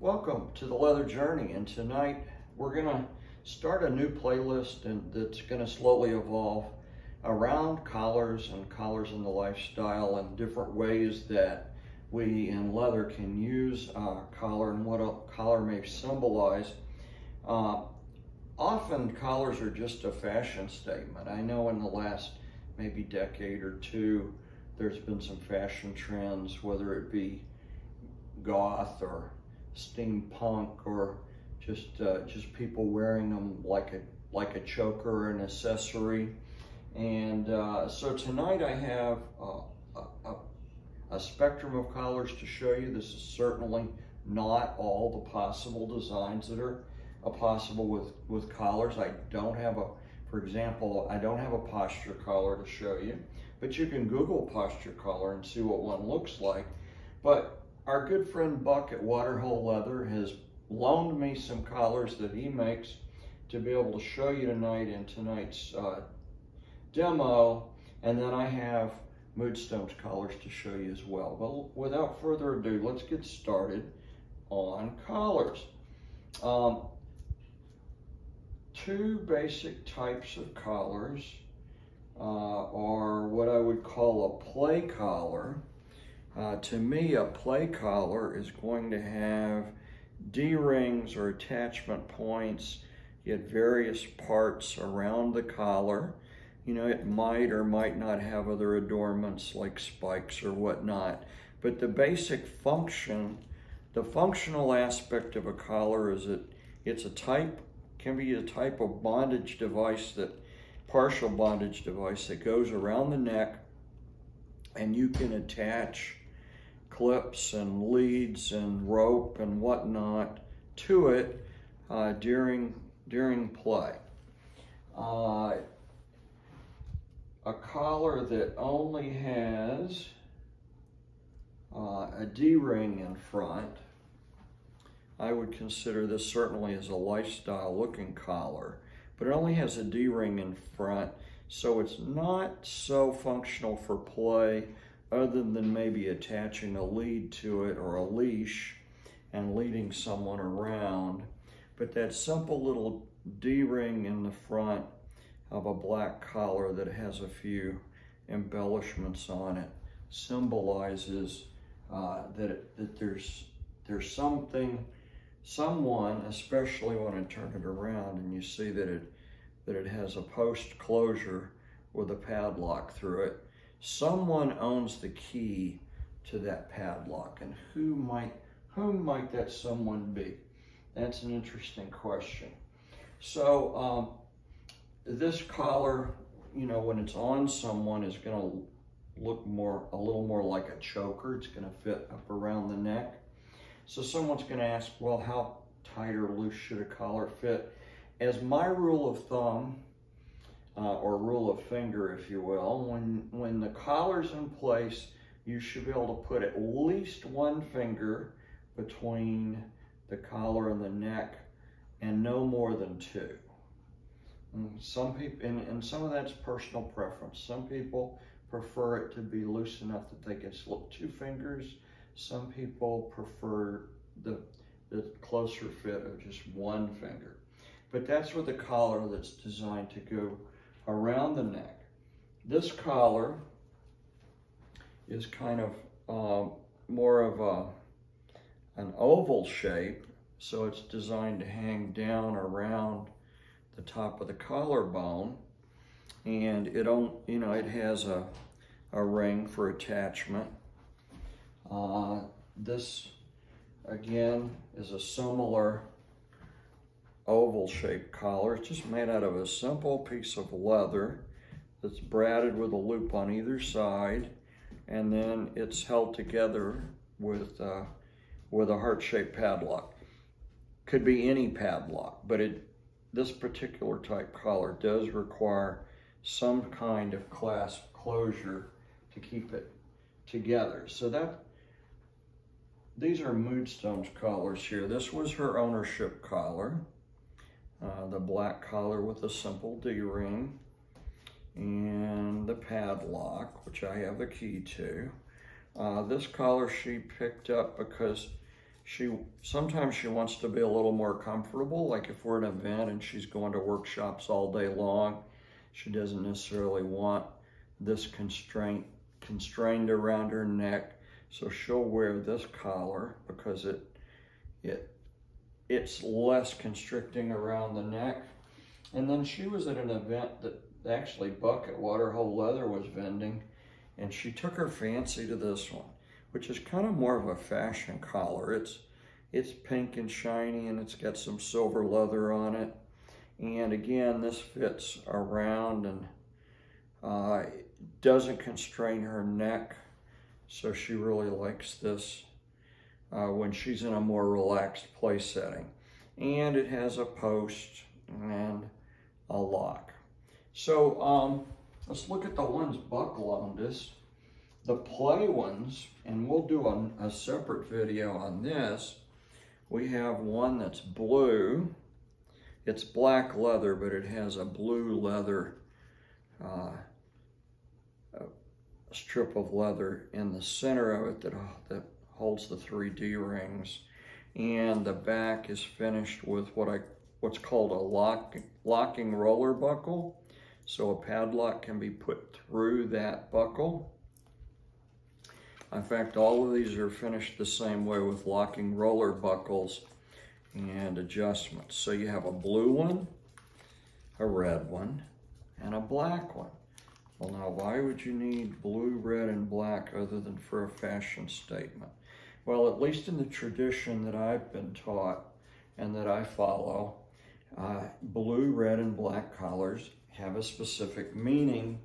Welcome to the Leather Journey and tonight we're going to start a new playlist and that's going to slowly evolve around collars and collars in the lifestyle and different ways that we in leather can use a collar and what a collar may symbolize. Uh, often collars are just a fashion statement. I know in the last maybe decade or two there's been some fashion trends, whether it be goth or steampunk or just uh, just people wearing them like a like a choker or an accessory. And uh, so tonight I have a, a, a spectrum of collars to show you. This is certainly not all the possible designs that are possible with, with collars. I don't have a, for example, I don't have a posture collar to show you, but you can Google posture collar and see what one looks like. But our good friend Buck at Waterhole Leather has loaned me some collars that he makes to be able to show you tonight in tonight's uh, demo. And then I have Moodstones collars to show you as well. But without further ado, let's get started on collars. Um, two basic types of collars uh, are what I would call a play collar uh, to me, a play collar is going to have D-rings or attachment points at various parts around the collar. You know, it might or might not have other adornments like spikes or whatnot, but the basic function, the functional aspect of a collar is that it's a type, can be a type of bondage device that, partial bondage device that goes around the neck and you can attach clips and leads and rope and whatnot to it uh, during, during play. Uh, a collar that only has uh, a D-ring in front, I would consider this certainly as a lifestyle looking collar, but it only has a D-ring in front, so it's not so functional for play other than maybe attaching a lead to it or a leash and leading someone around. But that simple little D-ring in the front of a black collar that has a few embellishments on it symbolizes uh, that, it, that there's, there's something, someone, especially when I turn it around and you see that it, that it has a post closure with a padlock through it, someone owns the key to that padlock and who might whom might that someone be? That's an interesting question. So um, this collar you know when it's on someone is going to look more a little more like a choker. It's going to fit up around the neck. So someone's going to ask well how tight or loose should a collar fit? As my rule of thumb uh, or rule of finger, if you will. When, when the collar's in place, you should be able to put at least one finger between the collar and the neck and no more than two. And some people, and, and some of that's personal preference. Some people prefer it to be loose enough that they can slip two fingers. Some people prefer the, the closer fit of just one finger. But that's with a collar that's designed to go around the neck. This collar is kind of uh, more of a, an oval shape, so it's designed to hang down around the top of the collarbone. And it, you know, it has a, a ring for attachment. Uh, this, again, is a similar oval shaped collar. It's just made out of a simple piece of leather that's braided with a loop on either side and then it's held together with, uh, with a heart-shaped padlock. Could be any padlock, but it, this particular type collar does require some kind of clasp closure to keep it together. So that these are Moodstone's collars here. This was her ownership collar. Uh, the black collar with a simple D-ring, and the padlock, which I have the key to. Uh, this collar she picked up because she sometimes she wants to be a little more comfortable. Like if we're at an event and she's going to workshops all day long, she doesn't necessarily want this constraint constrained around her neck. So she'll wear this collar because it it it's less constricting around the neck. And then she was at an event that actually Buck at Waterhole Leather was vending, and she took her fancy to this one, which is kind of more of a fashion collar. It's it's pink and shiny, and it's got some silver leather on it. And again, this fits around and uh, doesn't constrain her neck, so she really likes this uh, when she's in a more relaxed play setting. And it has a post and a lock. So um, let's look at the ones Buck us. The play ones, and we'll do a, a separate video on this. We have one that's blue. It's black leather, but it has a blue leather uh, strip of leather in the center of it that, that holds the three D-rings. And the back is finished with what I what's called a lock, locking roller buckle. So a padlock can be put through that buckle. In fact, all of these are finished the same way with locking roller buckles and adjustments. So you have a blue one, a red one, and a black one. Well now, why would you need blue, red, and black other than for a fashion statement? Well, at least in the tradition that I've been taught and that I follow, uh, blue, red, and black collars have a specific meaning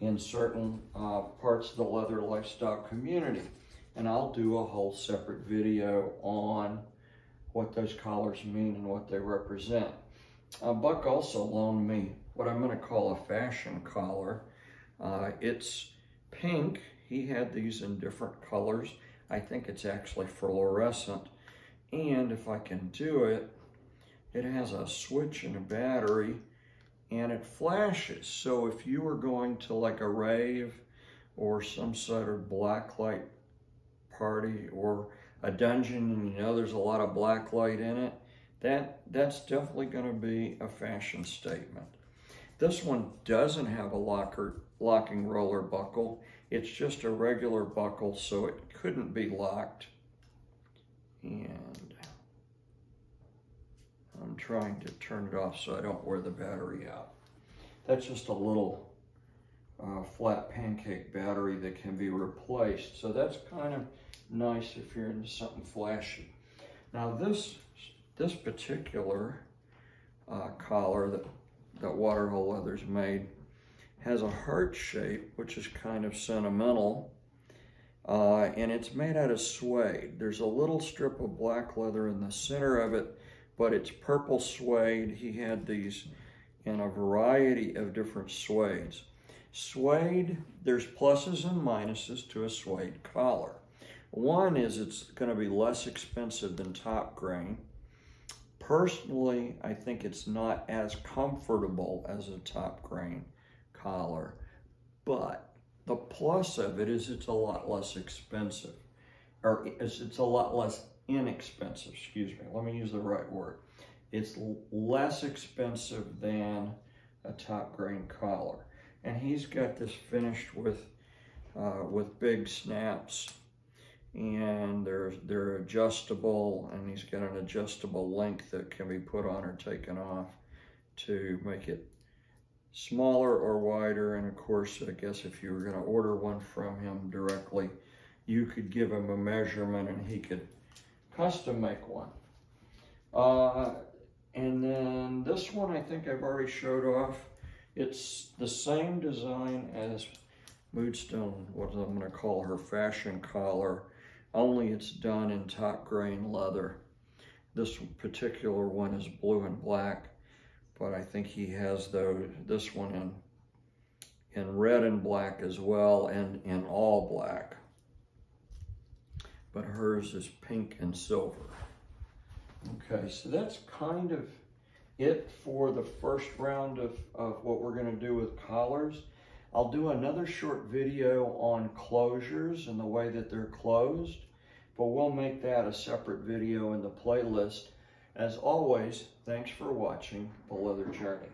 in certain uh, parts of the leather lifestyle community. And I'll do a whole separate video on what those collars mean and what they represent. Uh, Buck also loaned me what I'm going to call a fashion collar uh, it's pink. He had these in different colors. I think it's actually fluorescent. And if I can do it, it has a switch and a battery and it flashes. So if you were going to like a rave or some sort of black light party or a dungeon and you know there's a lot of black light in it, that, that's definitely going to be a fashion statement. This one doesn't have a locker, locking roller buckle. It's just a regular buckle, so it couldn't be locked. And I'm trying to turn it off so I don't wear the battery out. That's just a little uh, flat pancake battery that can be replaced. So that's kind of nice if you're into something flashy. Now this, this particular uh, collar that that Waterhole Leather's made has a heart shape, which is kind of sentimental, uh, and it's made out of suede. There's a little strip of black leather in the center of it, but it's purple suede. He had these in a variety of different suedes. Suede, there's pluses and minuses to a suede collar. One is it's going to be less expensive than top grain. Personally, I think it's not as comfortable as a top grain collar, but the plus of it is it's a lot less expensive, or it's, a lot less inexpensive, excuse me, let me use the right word. It's less expensive than a top grain collar. And he's got this finished with, uh, with big snaps and they're, they're adjustable and he's got an adjustable length that can be put on or taken off to make it smaller or wider. And of course I guess if you were going to order one from him directly you could give him a measurement and he could custom make one. Uh, and then this one I think I've already showed off. It's the same design as Moodstone what I'm going to call her fashion collar only it's done in top grain leather. This particular one is blue and black, but I think he has those, this one in, in red and black as well and in all black. But hers is pink and silver. Okay, so that's kind of it for the first round of, of what we're gonna do with collars. I'll do another short video on closures and the way that they're closed. but we'll make that a separate video in the playlist. As always, thanks for watching The Leather Journey.